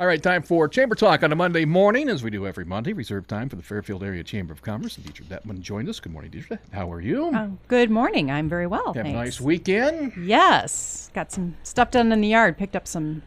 All right, time for Chamber Talk on a Monday morning, as we do every Monday. Reserve time for the Fairfield Area Chamber of Commerce. And Detra Dettmann joined us. Good morning, Detra. How are you? Oh, good morning. I'm very well. Have thanks. a nice weekend. Yes, got some stuff done in the yard. Picked up some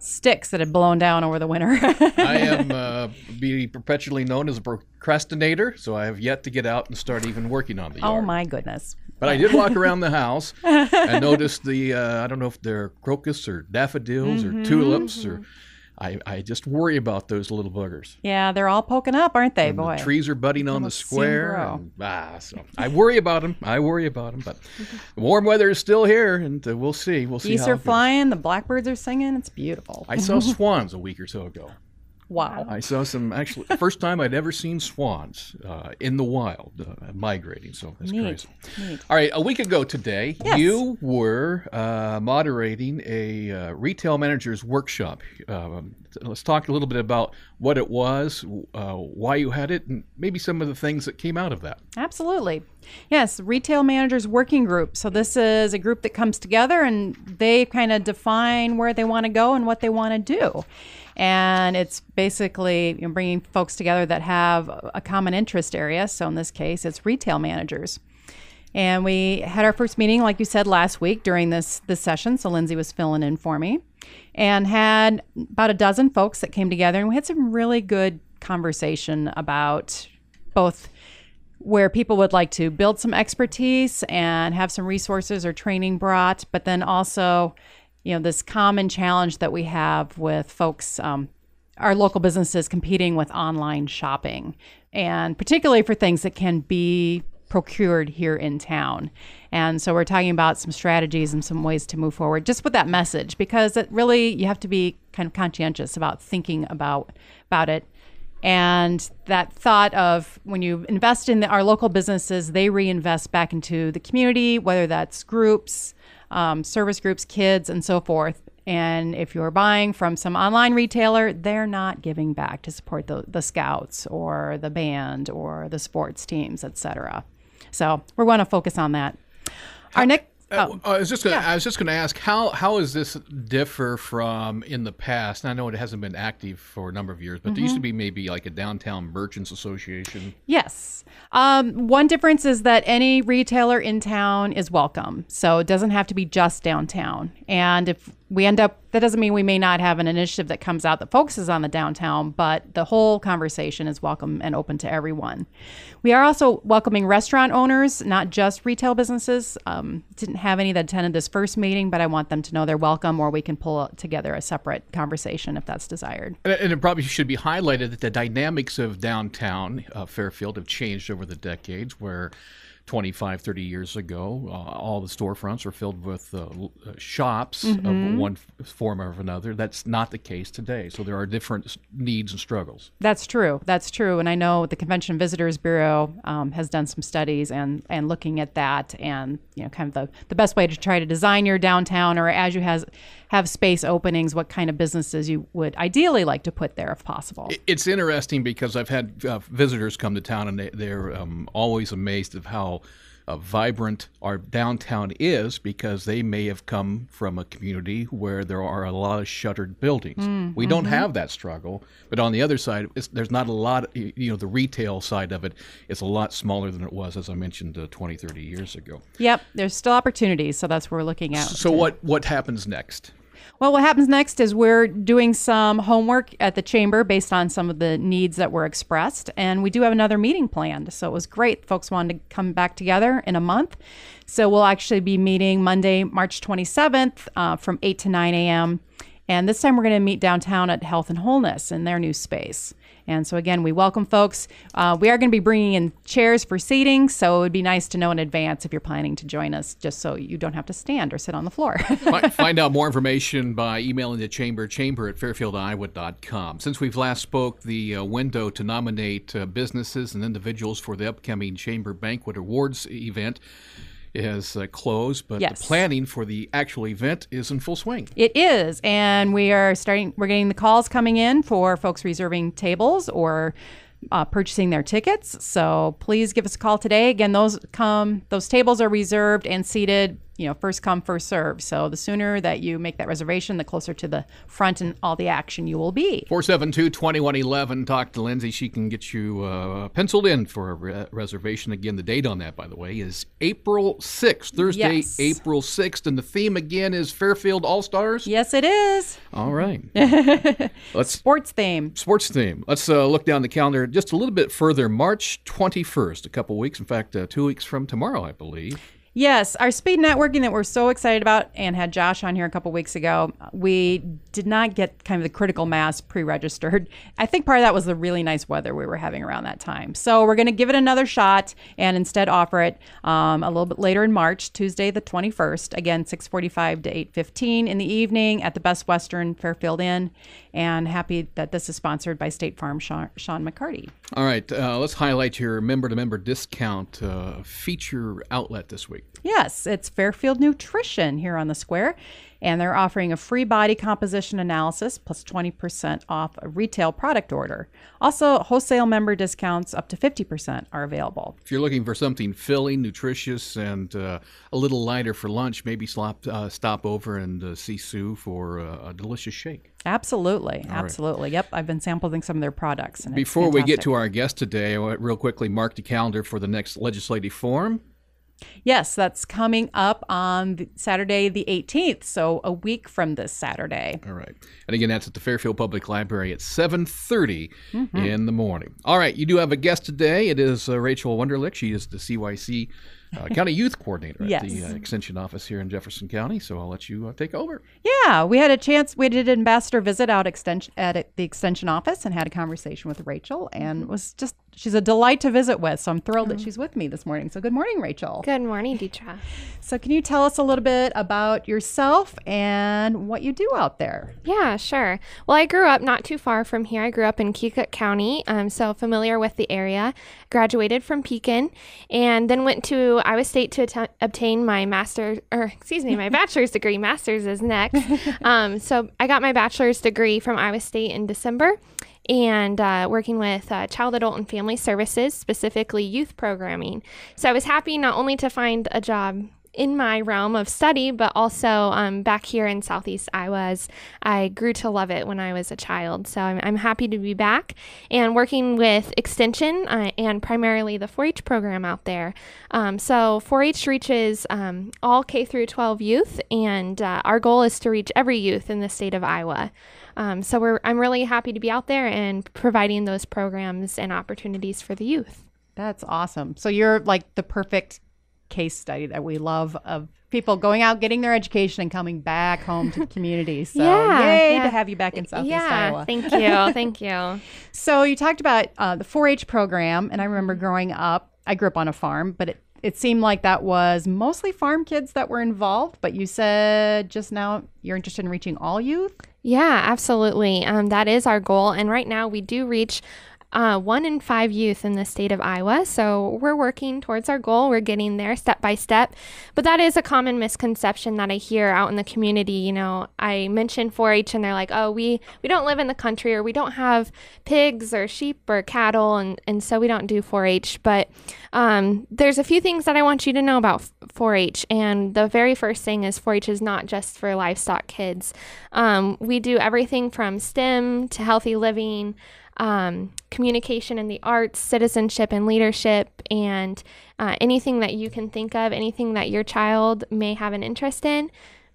sticks that had blown down over the winter. I am uh, be perpetually known as a procrastinator, so I have yet to get out and start even working on the yard. oh my goodness. But I did walk around the house and noticed the uh, I don't know if they're crocus or daffodils Mm-hmm, or tulips or I, I just worry about those little buggers. Yeah, they're all poking up, aren't they, And boy? The trees are budding on the Almost seem square. grow. And, ah, so I worry about them. I worry about them. But warm weather is still here, and uh, we'll see. We'll see. Geese how are flying. The blackbirds are singing. It's beautiful. I saw swans a week or so ago. Wow. I saw some actually first time I'd ever seen swans uh, in the wild uh, migrating. So that's Neat. crazy. Neat. All right, a week ago today, Yes. you were uh, moderating a uh, retail managers workshop. Um, let's talk a little bit about what it was, uh, why you had it, and maybe some of the things that came out of that. Absolutely. Yes, Retail Managers Working Group. So, this is a group that comes together and they kind of define where they want to go and what they want to do. And it's basically you know, bringing folks together that have a common interest area. So, in this case, it's retail managers. And we had our first meeting, like you said, last week during this this session. So Lindsay was filling in for me, and had about a dozen folks that came together, and we had some really good conversation about both where people would like to build some expertise and have some resources or training brought, but then also, you know, this common challenge that we have with folks, um, our local businesses competing with online shopping, and particularly for things that can be procured here in town. And so we're talking about some strategies and some ways to move forward just with that message because it really you have to be kind of conscientious about thinking about about it and that thought of when you invest in the, our local businesses, they reinvest back into the community, whether that's groups, um, service groups, kids, and so forth. And if you're buying from some online retailer, they're not giving back to support the, the scouts or the band or the sports teams, etc. So we're going to focus on that. Our next. Uh, I was just gonna, I was just going to ask how how does this differ from in the past? And I know it hasn't been active for a number of years, but there used to be maybe like a downtown merchants association. Yes. Um, one difference is that any retailer in town is welcome. So it doesn't have to be just downtown. And if we end up, that doesn't mean we may not have an initiative that comes out that focuses on the downtown, but the whole conversation is welcome and open to everyone. We are also welcoming restaurant owners, not just retail businesses. Um, didn't have any that attended this first meeting, but I want them to know they're welcome, or we can pull together a separate conversation if that's desired. And, and it probably should be highlighted that the dynamics of downtown uh, Fairfield have changed over the decades, where 25, 30 years ago, uh, all the storefronts were filled with uh, uh, shops of one f- form or another. That's not the case today. So there are different s- needs and struggles. That's true. That's true. And I know the Convention Visitors Bureau um, has done some studies and and looking at that and you know kind of the, the best way to try to design your downtown or as you has have space openings, what kind of businesses you would ideally like to put there if possible. It's interesting because I've had uh, visitors come to town and they, they're um, always amazed of how uh, vibrant our downtown is because they may have come from a community where there are a lot of shuttered buildings. we don't have that struggle, but on the other side, there's not a lot. You know, the retail side of it is a lot smaller than it was, as I mentioned, uh, 20, 30 years ago. yep, there's still opportunities, so that's what we're looking at. So what what happens next? Well, what happens next is we're doing some homework at the chamber based on some of the needs that were expressed. And we do have another meeting planned. So it was great. Folks wanted to come back together in a month. So we'll actually be meeting Monday, March 27th uh, from 8 to 9 a.m. And this time we're going to meet downtown at Health and Wholeness in their new space. And so, again, we welcome folks. Uh, we are going to be bringing in chairs for seating. So it would be nice to know in advance if you're planning to join us, just so you don't have to stand or sit on the floor. Fi- Find out more information by emailing the chamber, chamber at fairfieldiowa.com. Since we've last spoke, the uh, window to nominate uh, businesses and individuals for the upcoming Chamber Banquet Awards event is uh, closed, but Yes. the planning for the actual event is in full swing. It is, and we are starting. We're getting the calls coming in for folks reserving tables or uh, purchasing their tickets. So please give us a call today. Again, those come. Those tables are reserved and seated. You know, first come, first serve. So the sooner that you make that reservation, the closer to the front and all the action you will be. 472 2111. Talk to Lindsay. She can get you uh, penciled in for a re- reservation. Again, the date on that, by the way, is April 6th, Thursday, Yes. April 6th. And the theme again is Fairfield All Stars. Yes, it is. All right. Let's Sports theme. sports theme. Let's uh, look down the calendar just a little bit further. March 21st, a couple weeks. In fact, uh, two weeks from tomorrow, I believe. Yes, our speed networking that we're so excited about and had Josh on here a couple weeks ago, we did not get kind of the critical mass pre registered. I think part of that was the really nice weather we were having around that time. So we're going to give it another shot and instead offer it um, a little bit later in March, Tuesday the 21st, again, 645 to 815 in the evening at the Best Western Fairfield Inn. And happy that this is sponsored by State Farm Sean, Sean McCarty. All right, uh, let's highlight your member to member discount uh, feature outlet this week. Yes, it's Fairfield Nutrition here on the square, and they're offering a free body composition analysis plus 20% off a retail product order. Also, wholesale member discounts up to 50% are available. If you're looking for something filling, nutritious, and uh, a little lighter for lunch, maybe stop, uh, stop over and uh, see Sue for uh, a delicious shake. Absolutely, absolutely. Yep, I've been sampling some of their products. And Before we get to our guest today, I want to real quickly mark the calendar for the next legislative forum. Yes, that's coming up on the Saturday the 18th, so a week from this Saturday. All right. And again, that's at the Fairfield Public Library at 7.30 Mm-hmm. in the morning. All right. You do have a guest today. It is uh, Rachel Wunderlich. She is the CYC uh, County Youth Coordinator at the uh, Extension Office here in Jefferson County. So I'll let you uh, take over. Yeah, we had a chance. We did an ambassador visit out extension at the extension office and had a conversation with Rachel, and was just she's a delight to visit with. So I'm thrilled that she's with me this morning. So good morning, Rachel. Good morning, Detra. So can you tell us a little bit about yourself and what you do out there? Yeah, sure. Well, I grew up not too far from here. I grew up in Keokuk County, um, so familiar with the area. Graduated from Pekin, and then went to Iowa State to att- obtain my master, or excuse me, my bachelor's degree. Master's is next. Um, so I got my bachelor's degree from Iowa State in December. And uh, working with uh, child, adult, and family services, specifically youth programming. So I was happy not only to find a job in my realm of study, but also um, back here in Southeast Iowa. I grew to love it when I was a child. So I'm, I'm happy to be back and working with Extension uh, and primarily the 4 H program out there. Um, so 4 H reaches um, all K through 12 youth, and uh, our goal is to reach every youth in the state of Iowa. Um, so we're, I'm really happy to be out there and providing those programs and opportunities for the youth. That's awesome. So you're like the perfect case study that we love of people going out, getting their education, and coming back home to the community. So Yeah, yay yeah. to have you back in Southeast yeah, Iowa. thank you, thank you. So you talked about uh, the 4-H program, and I remember growing up. I grew up on a farm, but it, it seemed like that was mostly farm kids that were involved. But you said just now you're interested in reaching all youth. Yeah, absolutely. Um, that is our goal. And right now we do reach uh, one in five youth in the state of Iowa. So we're working towards our goal. We're getting there step by step. But that is a common misconception that I hear out in the community. You know, I mention 4 H and they're like, oh, we, we don't live in the country or we don't have pigs or sheep or cattle. And, and so we don't do 4 H. But um, there's a few things that I want you to know about 4 H. And the very first thing is 4 H is not just for livestock kids. Um, we do everything from STEM to healthy living, um, communication and the arts, citizenship and leadership, and uh, anything that you can think of, anything that your child may have an interest in.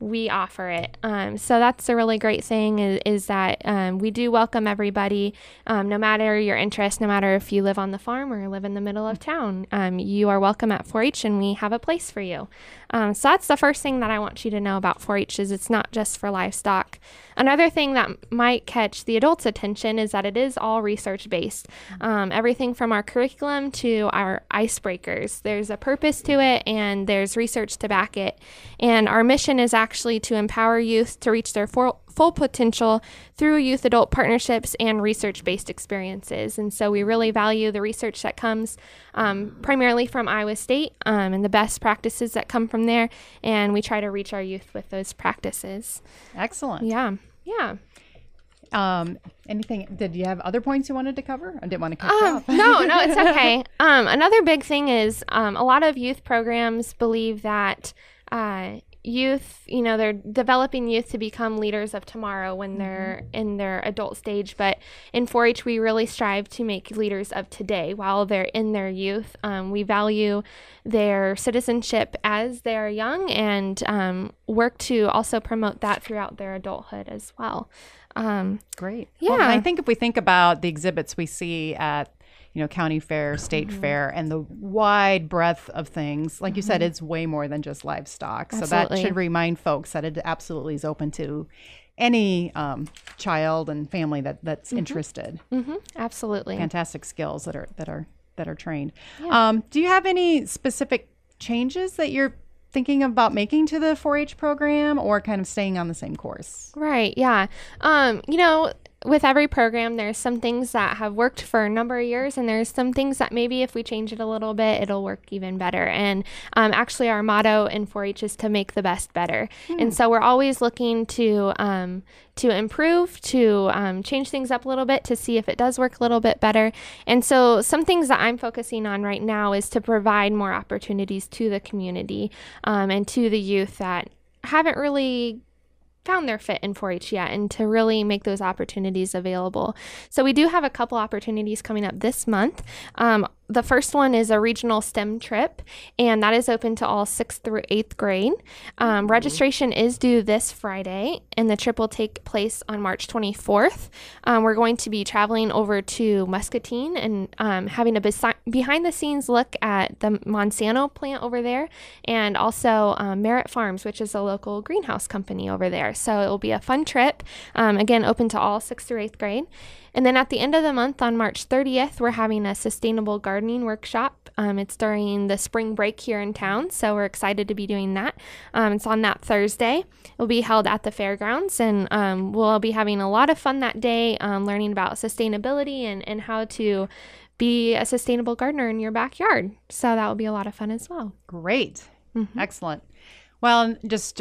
We offer it. Um, so that's a really great thing is, is that um, we do welcome everybody, um, no matter your interest, no matter if you live on the farm or live in the middle of town. Um, you are welcome at 4 H and we have a place for you. Um, so that's the first thing that I want you to know about 4 H is it's not just for livestock. Another thing that might catch the adults' attention is that it is all research based. Um, everything from our curriculum to our icebreakers. There's a purpose to it and there's research to back it. And our mission is actually to empower youth to reach their full, full potential through youth adult partnerships and research based experiences. And so we really value the research that comes um, primarily from Iowa State um, and the best practices that come from there. And we try to reach our youth with those practices. Excellent. Yeah. Yeah. Um, anything? Did you have other points you wanted to cover? I didn't want to cut Um, off. no, no, it's okay. Um, another big thing is um, a lot of youth programs believe that uh, youth you know they're developing youth to become leaders of tomorrow when they're in their adult stage but in 4-h we really strive to make leaders of today while they're in their youth um, we value their citizenship as they're young and um, work to also promote that throughout their adulthood as well um, Great. Well, Yeah. I think if we think about the exhibits we see at, you know, county fair, state Mm-hmm. fair, and the wide breadth of things, like you said, it's way more than just livestock. So that should remind folks that it absolutely is open to any um, child and family that that's interested. mhm, absolutely Fantastic skills that are that are that are trained. Um, do you have any specific changes that you're thinking about making to the 4-H program, or kind of staying on the same course? Right. Yeah. Um, you know, with every program, there's some things that have worked for a number of years, and there's some things that maybe if we change it a little bit, it'll work even better. And um, actually, our motto in 4-H is to make the best better. And so we're always looking to um, to improve, to um, change things up a little bit, to see if it does work a little bit better. And so, some things that I'm focusing on right now is to provide more opportunities to the community um, and to the youth that haven't really found their fit in 4-H yet and to really make those opportunities available. So we do have a couple opportunities coming up this month. Um, the first one is a regional STEM trip, and that is open to all sixth through eighth grade. Um, registration is due this Friday, and the trip will take place on March 24th. Um, we're going to be traveling over to Muscatine and um, having a besi- behind the scenes look at the Monsanto plant over there, and also um, Merritt Farms, which is a local greenhouse company over there. So it will be a fun trip. Um, again, open to all sixth through eighth grade. And then at the end of the month on March 30th, we're having a sustainable gardening workshop. Um, it's during the spring break here in town, so we're excited to be doing that. Um, it's on that Thursday. It'll be held at the fairgrounds, and um, we'll be having a lot of fun that day, um, learning about sustainability and, and how to be a sustainable gardener in your backyard. So that will be a lot of fun as well. Great. Excellent. Well, just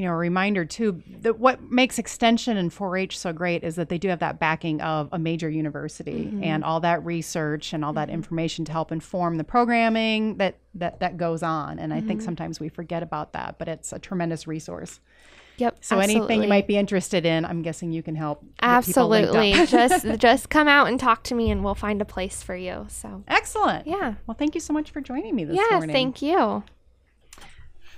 you know, a reminder too that what makes extension and 4-H so great is that they do have that backing of a major university mm-hmm. and all that research and all that mm-hmm. information to help inform the programming that that that goes on. And I think mm-hmm. sometimes we forget about that, but it's a tremendous resource. Yep. So anything you might be interested in, I'm guessing you can help. Absolutely. just just come out and talk to me and we'll find a place for you. So Excellent. yeah. Well, thank you so much for joining me this Yeah, morning. thank you.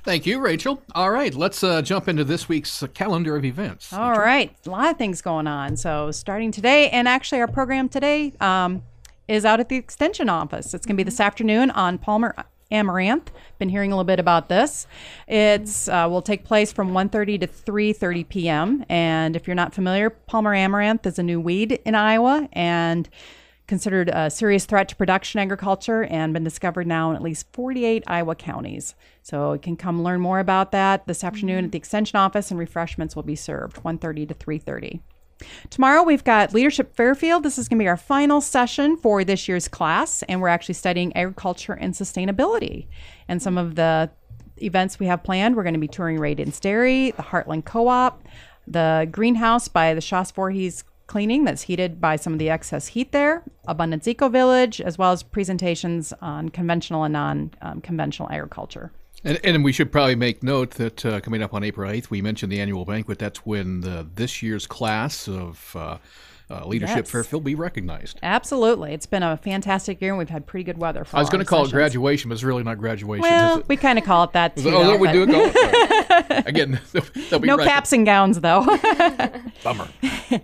Thank you, Rachel. All right, let's uh, jump into this week's calendar of events. All right, a lot of things going on. So starting today, and actually our program today um, is out at the extension office. It's going to be this afternoon on Palmer Amaranth. Been hearing a little bit about this. It's uh, will take place from 1:30 to 3:30 p.m. And if you're not familiar, Palmer Amaranth is a new weed in Iowa and considered a serious threat to production agriculture and been discovered now in at least 48 Iowa counties. So you can come learn more about that this afternoon at the extension office and refreshments will be served 1:30 to 3:30. Tomorrow we've got Leadership Fairfield. This is going to be our final session for this year's class, and we're actually studying agriculture and sustainability. And some of the events we have planned, we're going to be touring Radiance Dairy, the Heartland Co-op, the greenhouse by the Shas Voorhees cleaning that's heated by some of the excess heat there, Abundance Eco Village, as well as presentations on conventional and non-conventional agriculture. And, and we should probably make note that uh, coming up on April 8th, we mentioned the annual banquet. That's when the, this year's class of uh, uh, Leadership Yes. Fairfield will be recognized. Absolutely, it's been a fantastic year, and we've had pretty good weather. For I was going to call it graduation, but it's really not graduation. Well, we kind of call it that too. oh, we do it? Go- Again, they'll be No right- caps and gowns, though. Bummer.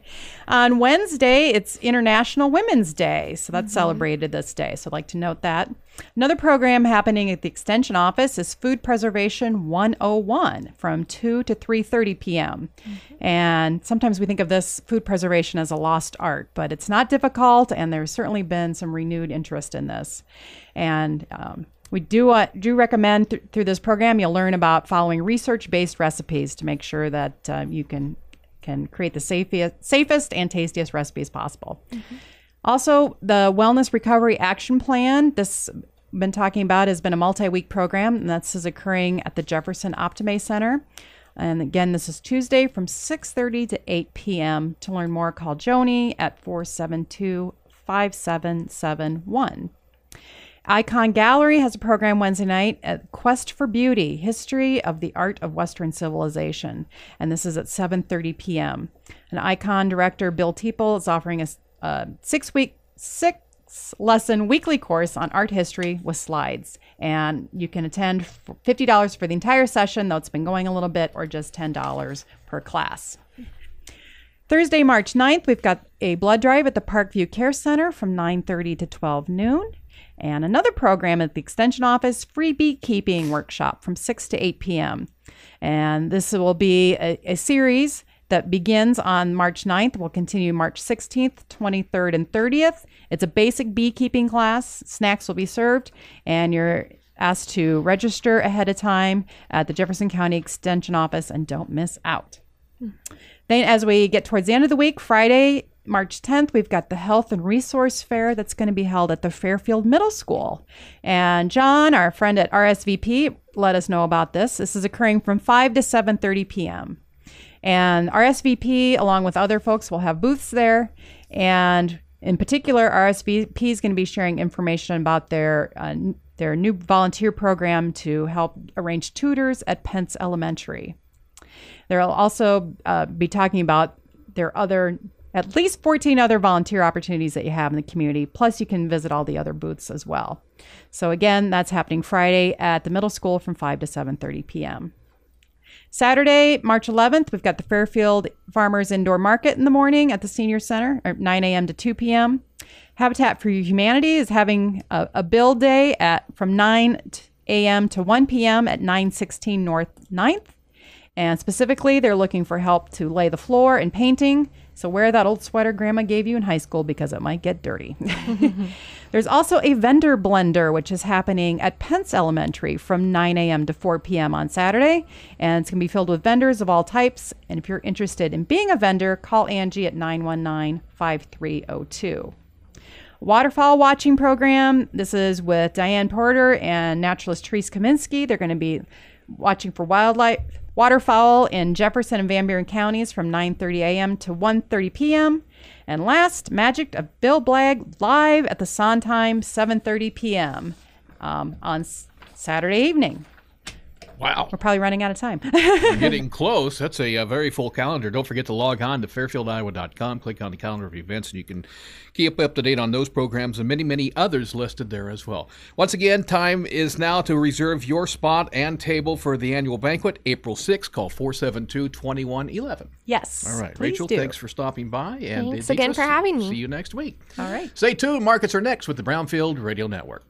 On Wednesday, it's International Women's Day, so that's celebrated this day. So I'd like to note that. Another program happening at the Extension Office is Food Preservation 101 from 2 to 3:30 p.m. And sometimes we think of this food preservation as a lost art, but it's not difficult, and there's certainly been some renewed interest in this. And um, we do uh, do recommend th- through this program you'll learn about following research-based recipes to make sure that uh, you can can create the safest, safest and tastiest recipes possible. Also, the Wellness Recovery Action Plan, this been talking about, has been a multi-week program, and this is occurring at the Jefferson Optimae Center. And again, this is Tuesday from 6:30 to 8 p.m. To learn more, call Joni at 472 5771. Icon Gallery has a program Wednesday night at Quest for Beauty: History of the Art of Western Civilization, and this is at 7:30 p.m. An Icon director, Bill Teeple, is offering a, a uh, six-week six lesson weekly course on art history with slides. And you can attend for $50 for the entire session, though it's been going a little bit, or just $10 per class. Thursday, March 9th, we've got a blood drive at the Parkview Care Center from 9:30 to 12 noon. And another program at the Extension Office, free beekeeping workshop from 6 to 8 p.m. And this will be a, a series that begins on March 9th, will continue March 16th, 23rd, and 30th. It's a basic beekeeping class. Snacks will be served, and you're asked to register ahead of time at the Jefferson County Extension Office and don't miss out. Then, as we get towards the end of the week, Friday, March 10th, we've got the Health and Resource Fair that's going to be held at the Fairfield Middle School. And John, our friend at RSVP, let us know about this. This is occurring from 5 to 7:30 p.m. And RSVP, along with other folks, will have booths there. And in particular, RSVP is going to be sharing information about their uh, their new volunteer program to help arrange tutors at Pence Elementary. They'll also uh, be talking about their other, at least 14 other volunteer opportunities that you have in the community. Plus, you can visit all the other booths as well. So again, that's happening Friday at the middle school from 5 to 7:30 p.m. Saturday, March 11th, we've got the Fairfield Farmers Indoor Market in the morning at the Senior Center, at 9 a.m. to 2 p.m. Habitat for Humanity is having a, a build day at from 9 a.m. to 1 p.m. at 916 North 9th. And specifically, they're looking for help to lay the floor and painting. So wear that old sweater grandma gave you in high school because it might get dirty. There's also a vendor blender, which is happening at Pence Elementary from 9 a.m. to 4 p.m. on Saturday. And it's going to be filled with vendors of all types. And if you're interested in being a vendor, call Angie at 919 5302. Waterfowl watching program. This is with Diane Porter and naturalist Therese Kaminsky. They're going to be watching for wildlife waterfowl in Jefferson and Van Buren counties from 9:30 a.m. to 1:30 p.m. And last, Magic of Bill Blagg live at the Sondheim 7:30 p.m. Um, on Saturday evening. Wow. We're probably running out of time. We're getting close. That's a, a very full calendar. Don't forget to log on to fairfieldiowa.com, click on the calendar of events, and you can keep up to date on those programs and many, many others listed there as well. Once again, time is now to reserve your spot and table for the annual banquet, April 6th. Call 472 2111. yes. All right. Rachel, do. thanks for stopping by. And Thanks uh, again for having me. See you next week. All right. Stay tuned. Markets are next with the Brownfield Radio Network.